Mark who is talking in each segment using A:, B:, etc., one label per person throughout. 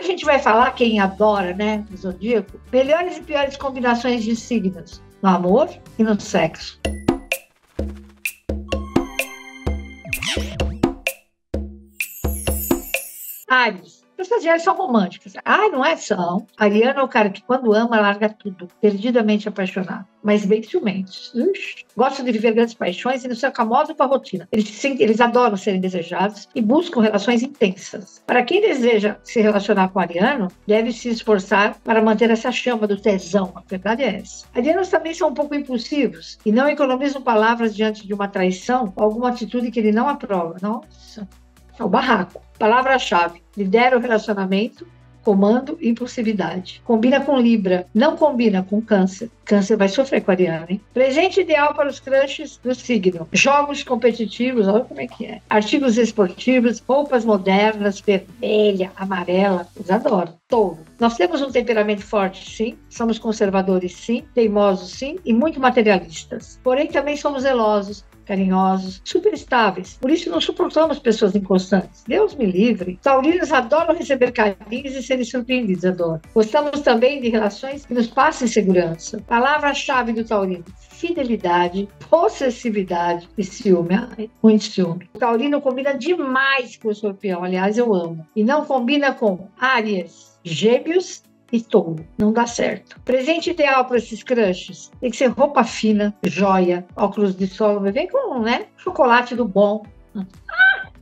A: a gente vai falar, quem adora, né, o zodíaco, melhores e piores combinações de signos no amor e no sexo. Ares. Pessoas de são românticas. Ah, não é? São. Ariano é o cara que, quando ama, larga tudo, perdidamente apaixonado, mas bem ciumentos. Gosta de viver grandes paixões e não se acomodam com a rotina. Eles, eles adoram serem desejados e buscam relações intensas. Para quem deseja se relacionar com Ariano, deve se esforçar para manter essa chama do tesão. A verdade é essa. Arianos também são um pouco impulsivos e não economizam palavras diante de uma traição ou alguma atitude que ele não aprova. Nossa, é o barraco. Palavra-chave: lidera o relacionamento, comando e impulsividade. Combina com Libra, não combina com Câncer. Câncer vai sofrer com a Ariana, hein? Presente ideal para os crushes do signo. Jogos competitivos, olha como é que é. Artigos esportivos, roupas modernas, vermelha, amarela. Eles adoram. Touro. Nós temos um temperamento forte, sim. Somos conservadores, sim. Teimosos, sim. E muito materialistas. Porém, também somos zelosos carinhosos, super estáveis. Por isso não suportamos pessoas inconstantes. Deus me livre. Taurinos adoram receber carinhos e serem surpreendidos, adoro. Gostamos também de relações que nos passem segurança. Palavra-chave do taurino: fidelidade, possessividade e ciúme. Ai, muito ciúme. O taurino combina demais com o escorpião, aliás, eu amo. E não combina com Áries, Gêmeos e touro. Não dá certo. Presente ideal para esses crushes tem que ser roupa fina, joia, óculos de sol. Vem com, né? Chocolate do bom.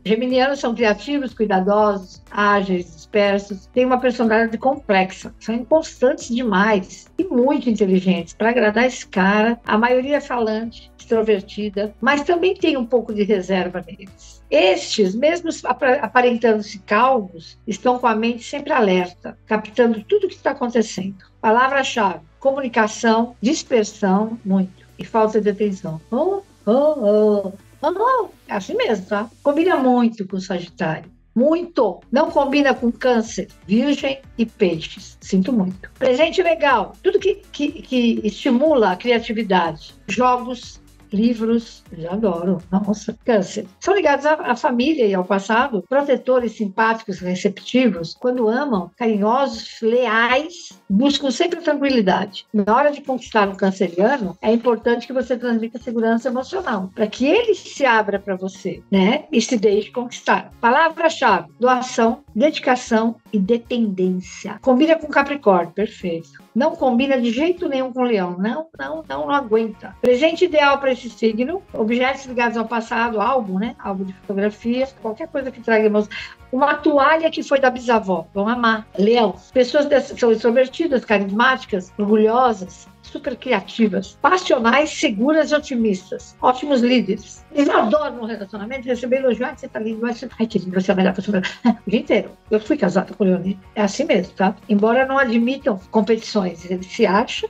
A: Geminianos são criativos, cuidadosos, ágeis, dispersos, têm uma personalidade complexa, são inconstantes demais e muito inteligentes para agradar esse cara. A maioria é falante, extrovertida, mas também tem um pouco de reserva neles. Estes, mesmo aparentando-se calmos, estão com a mente sempre alerta, captando tudo o que está acontecendo. Palavra-chave: comunicação, dispersão, muito, e falta de atenção. Oh, oh, oh. Oh, é assim mesmo, tá? Combina muito com o Sagitário. Muito. Não combina com câncer, virgem e peixes. Sinto muito. Presente legal. Tudo que, que, que estimula a criatividade. Jogos, livros, já adoro, nossa, câncer. São ligados à, à, família e ao passado, protetores, simpáticos, receptivos, quando amam, carinhosos, leais, buscam sempre tranquilidade. Na hora de conquistar um canceriano, é importante que você transmita segurança emocional, para que ele se abra para você, né? E se deixe conquistar. Palavra-chave: doação, dedicação e dependência. Combina com Capricórnio, perfeito. Não combina de jeito nenhum com Leão. Não, não, não, não aguenta. Presente ideal para esse signo: objetos ligados ao passado, álbum, né? Álbum de fotografia, qualquer coisa que traga emoção. Uma toalha que foi da bisavó, vão amar. Leão. Pessoas dessas são extrovertidas, carismáticas, orgulhosas, super criativas, passionais, seguras e otimistas. Ótimos líderes. Eles adoram no relacionamento receber elogio. Ai, você tá lindo. Ai, que lindo, você é a melhor pessoa. O dia inteiro. Eu fui casada com o Leonir. É assim mesmo, tá? Embora não admitam competições, ele se acha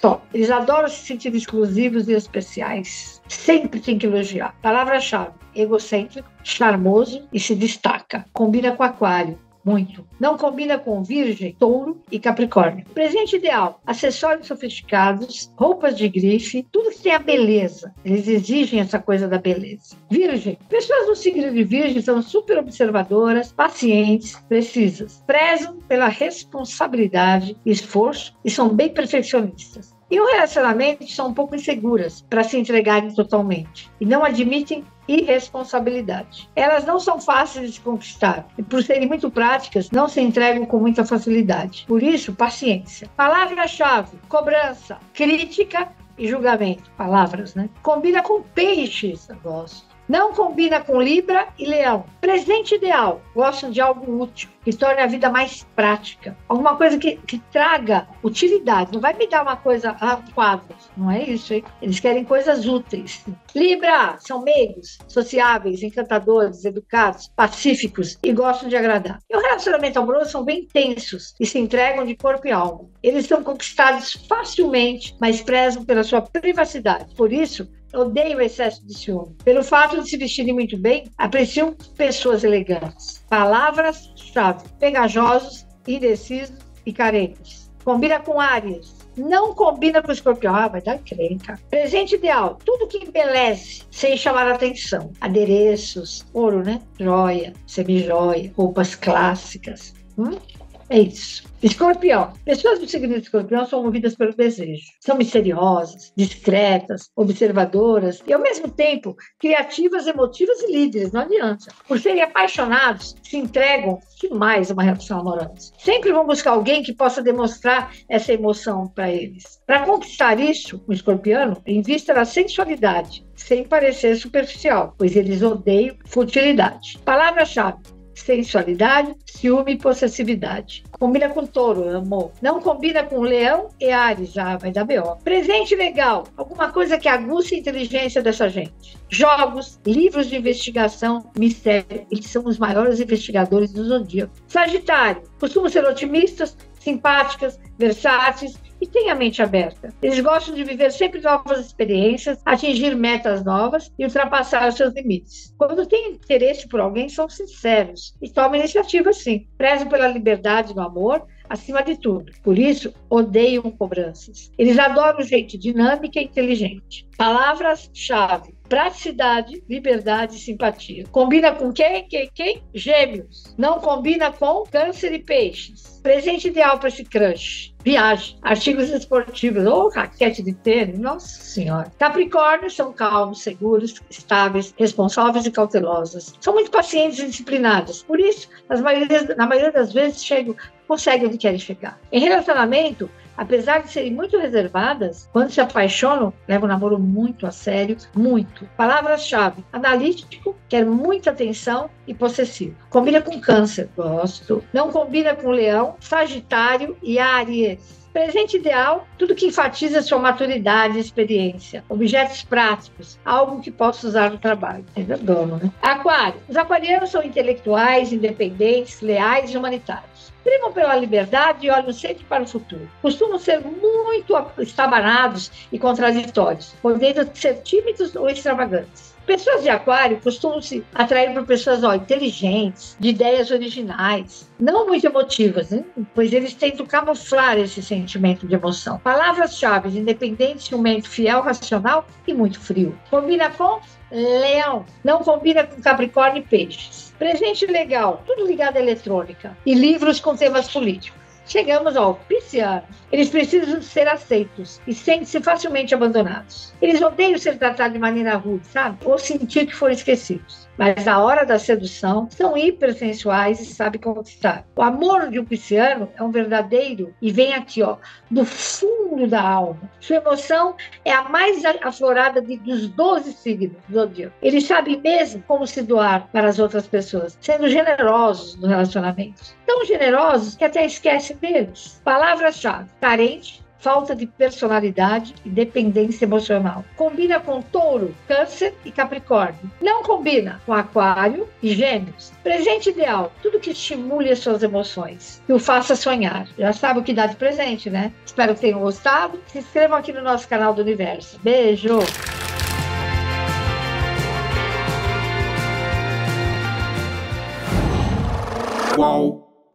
A: top. Eles adoram se sentir exclusivos e especiais. Sempre tem que elogiar. Palavra-chave: egocêntrico, charmoso e se destaca. Combina com aquário muito. Não combina com Virgem, Touro e Capricórnio. Presente ideal: acessórios sofisticados, roupas de grife, tudo que tem a beleza. Eles exigem essa coisa da beleza. Virgem: pessoas do signo de Virgem são super observadoras, pacientes, precisas. Prezam pela responsabilidade esforço e são bem perfeccionistas. E o relacionamento são um pouco inseguras para se entregarem totalmente e não admitem irresponsabilidade. Elas não são fáceis de conquistar e, por serem muito práticas, não se entregam com muita facilidade. Por isso, paciência. Palavra-chave: cobrança, crítica e julgamento. Palavras, né? Combina com peixes. Eu gosto. Não combina com Libra e Leão. Presente ideal. Gostam de algo útil, que torne a vida mais prática. Alguma coisa que, que traga utilidade. Não vai me dar uma coisa a quadros. Não é isso, hein? Eles querem coisas úteis. Libra são meigos, sociáveis, encantadores, educados, pacíficos e gostam de agradar. E o relacionamento amoroso são bem tensos e se entregam de corpo e alma. Eles são conquistados facilmente, mas prezam pela sua privacidade. Por isso, odeio o excesso de ciúme. Pelo fato de se vestirem muito bem, apreciam pessoas elegantes. Palavras-chave: pegajosos, indecisos e carentes. Combina com Áries. Não combina com o escorpião. Ah, vai dar encrenca. Presente ideal: tudo que embeleze sem chamar atenção. Adereços, ouro, né? Joia, semi-joia, roupas clássicas Hum? É isso. Escorpião. Pessoas do signo de escorpião são movidas pelo desejo. São misteriosas, discretas, observadoras e, ao mesmo tempo, criativas, emotivas e líderes. Não adianta. Por serem apaixonados, se entregam demais a uma relação amorosa. Sempre vão buscar alguém que possa demonstrar essa emoção para eles. Para conquistar isso, o escorpiano invista na sensualidade, sem parecer superficial, pois eles odeiam futilidade. Palavra-chave: sensualidade, ciúme e possessividade. Combina com touro, amor. Não combina com leão e Ares, já vai dar B.O. Presente legal, alguma coisa que aguce a inteligência dessa gente. Jogos, livros de investigação, mistério. Eles são os maiores investigadores do zodíaco. Sagitário, costumam ser otimistas, simpáticas, versáteis e têm a mente aberta. Eles gostam de viver sempre novas experiências, atingir metas novas e ultrapassar os seus limites. Quando têm interesse por alguém, são sinceros e tomam iniciativa sim. Prezam pela liberdade no amor, acima de tudo. Por isso, odeiam cobranças. Eles adoram gente dinâmica e inteligente. Palavras-chave: praticidade, liberdade e simpatia. Combina com quem? Quem? Quem? Gêmeos. Não combina com câncer e peixes. Presente ideal para esse crush. Viagem, artigos esportivos ou raquete de tênis, nossa senhora. Capricórnios são calmos, seguros, estáveis, responsáveis e cautelosos. São muito pacientes e disciplinados. Por isso, maioria, na maioria das vezes, chegam, conseguem onde querem chegar. Em relacionamento, apesar de serem muito reservadas, quando se apaixonam, levam o namoro muito a sério, muito. Palavras-chave: analítico, quer muita atenção e possessivo. Combina com câncer, gosto. Não combina com leão, sagitário e aries. Presente ideal, tudo que enfatiza sua maturidade e experiência. Objetos práticos, algo que possa usar no trabalho. É dono, né? Aquário. Os aquarianos são intelectuais, independentes, leais e humanitários. Primam pela liberdade e olham sempre para o futuro. Costumam ser muito estabanados e contraditórios, podendo ser tímidos ou extravagantes. Pessoas de aquário costumam se atrair por pessoas ó, inteligentes, de ideias originais, não muito emotivas, né? pois eles tentam camuflar esse sentimento de emoção. Palavras-chave: independente, ciumento, fiel, racional e muito frio. Combina com Leão. Não combina com Capricórnio e Peixes. Presente legal, tudo ligado à eletrônica. E livros com temas políticos. Chegamos ao pisciano. Eles precisam ser aceitos e sentem-se facilmente abandonados. Eles odeiam ser tratados de maneira rude, sabe? Ou sentir que foram esquecidos mas na hora da sedução são hipersensuais e sabem conquistar. O amor de um pisciano é um verdadeiro e vem aqui, ó, do fundo da alma. Sua emoção é a mais aflorada de, dos 12 signos do zodíaco. Eles sabem mesmo como se doar para as outras pessoas, sendo generosos nos relacionamentos. Tão generosos que até esquecem deles. Palavra-chave: carente, falta de personalidade e dependência emocional. Combina com touro, câncer e capricórnio. Não combina com aquário e gêmeos. Presente ideal, tudo que estimule as suas emoções, que o faça sonhar. Já sabe o que dá de presente, né? Espero que tenham gostado. Se inscrevam aqui no nosso canal do Universo. Beijo!
B: Qual?